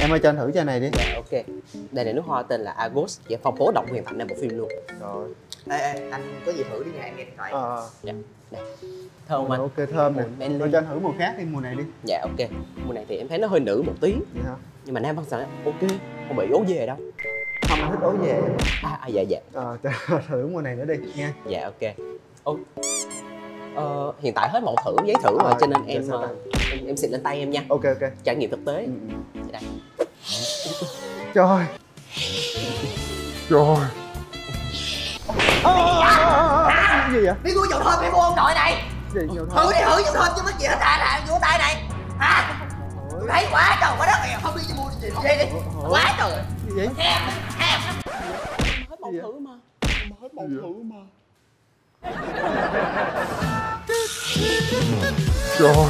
em ơi cho anh thử chai này đi. Dạ ok. Đây là nước hoa tên là Agos. Và phong bố độc huyền thoại nam bộ phim luôn. Rồi. Ê, ê anh có gì thử đi nha em nghe điện thoại. Ờ. Dạ đây. Thơm không anh. ok thơm nè. Rồi cho anh thử mùa khác đi mùa này đi. Dạ ok. Mùa này thì em thấy nó hơi nữ một tí. Vậy hả? Nhưng mà nam văn sẵn ok không bị ố về đâu. Không anh thích ố về à, à dạ dạ. Ờ cho thử mùa này nữa đi nha. Dạ ok. Ô. Ờ, hiện tại hết mẫu thử giấy thử rồi Ờ, cho nên dạ, em, ờ, em em xịt lên tay em nha. Ok ok. Trải nghiệm thực tế. Ừ, đây. Trời. Trời. À, gì vậy? Biết mua dầu thơm hay mua ông nội này gì thử đi thử dầu thơm chứ mất gì hết à nè vô tay này. Hả tôi thấy quá trời quá đất rồi không đi cho mua gì đi. Đi quá trời. Gì vậy? Hết mẫu thử mà thấy quá trời. Quá đất rồi